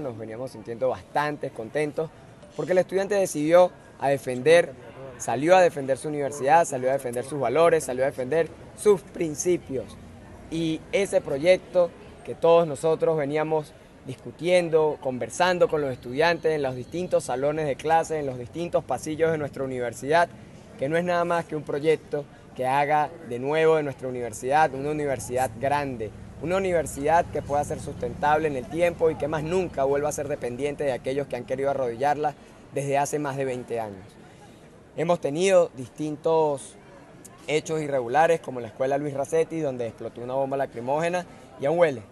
Nos veníamos sintiendo bastante contentos porque el estudiante decidió a defender, salió a defender su universidad, salió a defender sus valores, salió a defender sus principios. Y ese proyecto que todos nosotros veníamos discutiendo, conversando con los estudiantes en los distintos salones de clase, en los distintos pasillos de nuestra universidad, que no es nada más que un proyecto que haga de nuevo de nuestra universidad una universidad grande, una universidad que pueda ser sustentable en el tiempo y que más nunca vuelva a ser dependiente de aquellos que han querido arrodillarla desde hace más de 20 años. Hemos tenido distintos hechos irregulares como la escuela Luis Racetti donde explotó una bomba lacrimógena y aún huele,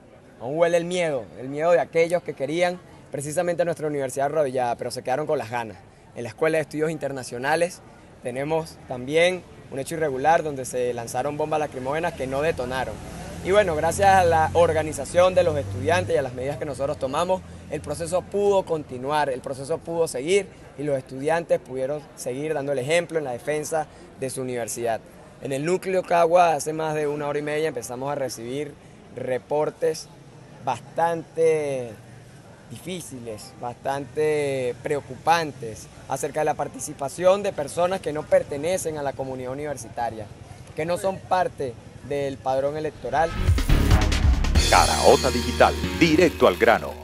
aún huele el miedo, el miedo de aquellos que querían precisamente nuestra universidad arrodillada, pero se quedaron con las ganas. En la Escuela de Estudios Internacionales tenemos también un hecho irregular donde se lanzaron bombas lacrimógenas que no detonaron. Y bueno, gracias a la organización de los estudiantes y a las medidas que nosotros tomamos, el proceso pudo continuar, el proceso pudo seguir y los estudiantes pudieron seguir dando el ejemplo en la defensa de su universidad. En el núcleo Cagua hace más de una hora y media empezamos a recibir reportes bastante difíciles, bastante preocupantes acerca de la participación de personas que no pertenecen a la comunidad universitaria, que no son parte del padrón electoral. Caraota Digital, directo al grano.